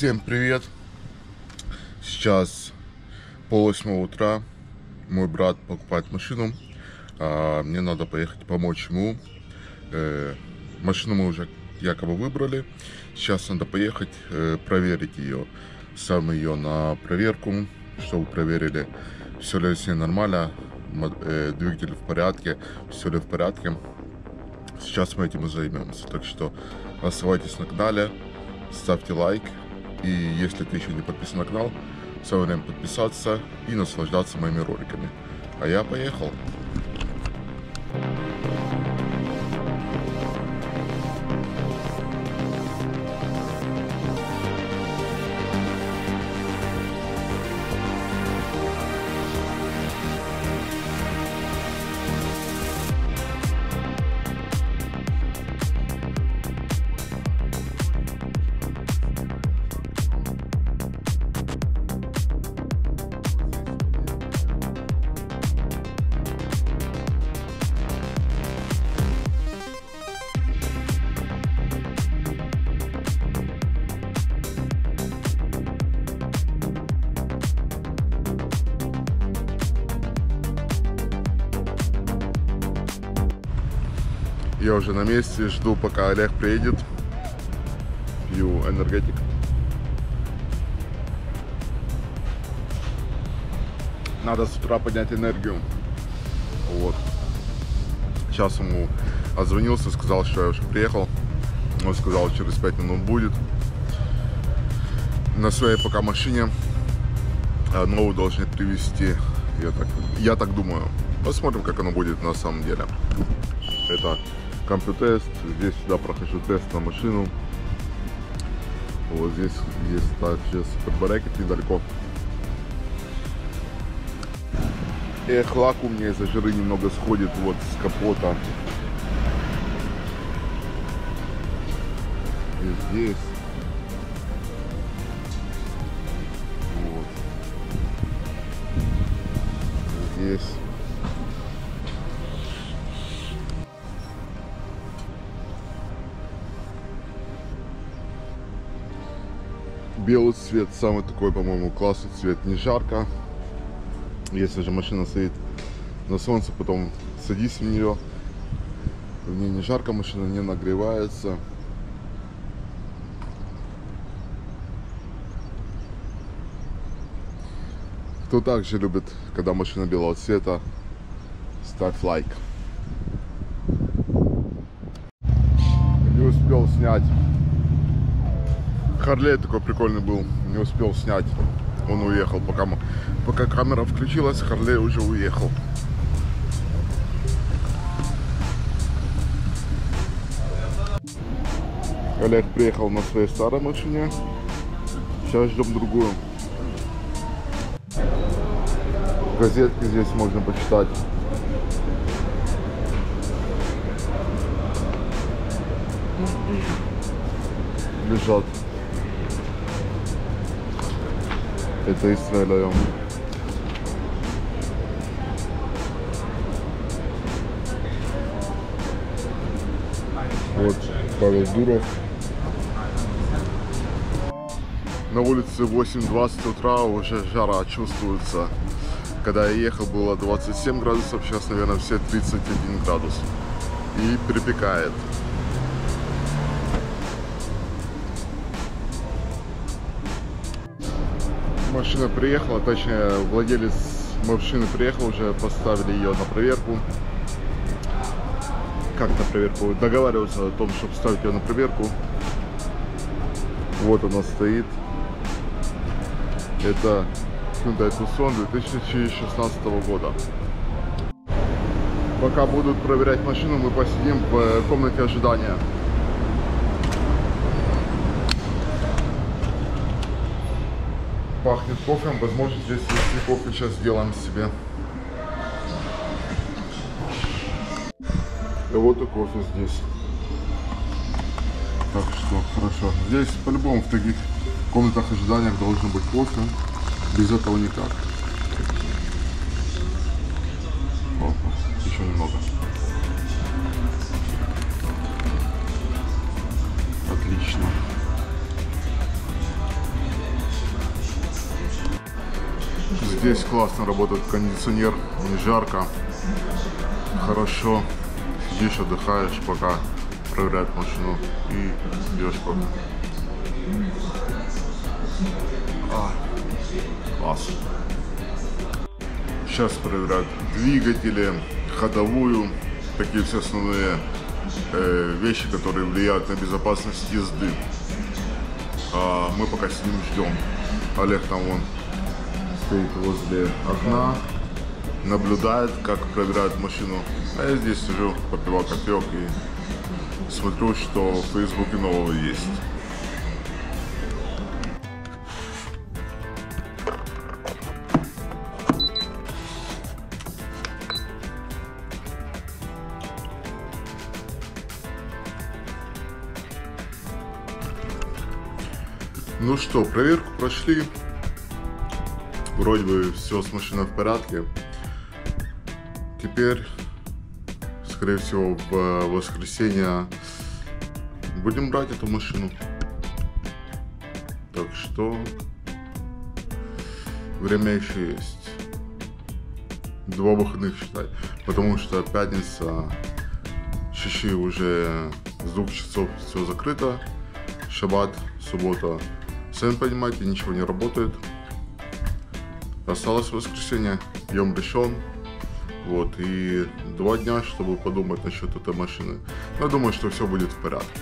Всем привет! Сейчас пол восьмого утра. Мой брат покупает машину. А, мне надо поехать помочь ему. Э, машину мы уже якобы выбрали. Сейчас надо поехать э, проверить ее. Сам ее на проверку, чтобы проверили, все ли с ней нормально, э, двигатель в порядке, все ли в порядке. Сейчас мы этим и займемся. Так что оставайтесь на канале, ставьте лайк. И если ты еще не подписан на канал, самое время подписаться и наслаждаться моими роликами. А я поехал. Я уже на месте, жду пока Олег приедет. Пью энергетик. Надо с утра поднять энергию. Вот. Сейчас ему отзвонился, сказал, что я уже приехал. Он сказал, через 5 минут будет. На своей пока машине а новую должны привезти. Я так, я так думаю. Посмотрим, как оно будет на самом деле. Это компьютест. Здесь сюда прохожу тест на машину. Вот здесь есть также супербарекет недалеко. Эх, лак у меня из-за жиры немного сходит вот с капота. И здесь. Вот. Здесь. Белый цвет, самый такой, по-моему, классный цвет, не жарко. Если же машина стоит на солнце, потом садись в нее, в ней не жарко, машина не нагревается. Кто также любит, когда машина белого цвета, ставь лайк. Не успел снять Харлей такой прикольный был, не успел снять. Он уехал, пока, пока камера включилась, Харлей уже уехал. Олег приехал на своей старой машине. Сейчас ждем другую. Газетки здесь можно почитать. Лежат. Это Израиль היום. Вот Павел Дуров. На улице 8.20 утра уже жара чувствуется. Когда я ехал было 27 градусов, сейчас, наверное, все 31 градус. И припекает. Машина приехала, точнее владелец машины приехал, уже поставили ее на проверку. Как на проверку? Договаривался о том, чтобы ставить ее на проверку. Вот она стоит. Это Hyundai Tucson 2016 года. Пока будут проверять машину, мы посидим в комнате ожидания. Пахнет кофе. Возможно, здесь если кофе сейчас сделаем себе. И вот и кофе здесь. Так что, хорошо. Здесь по-любому в таких комнатах ожидания должен быть кофе. Без этого никак. Опа, еще немного. Здесь классно работает кондиционер, не жарко, хорошо. Сидишь, отдыхаешь, пока проверяют машину и идешь пока. А, класс. Сейчас проверяют двигатели, ходовую, такие все основные э, вещи, которые влияют на безопасность езды. А мы пока сидим ждем. Олег там вон стоит возле окна, наблюдает, как проверяют машину. А я здесь сижу, попиваю кофеек и смотрю, что в Фейсбуке нового есть. Ну что, проверку прошли. Вроде бы все с машиной в порядке. Теперь, скорее всего, в воскресенье будем брать эту машину. Так что время еще есть. Два выходных считай. Потому что пятница, щищи уже с двух часов все закрыто. Шаббат, суббота Сами понимаете, ничего не работает. Осталось воскресенье, Йом решен. Вот, и два дня, чтобы подумать насчет этой машины. Но я думаю, что все будет в порядке.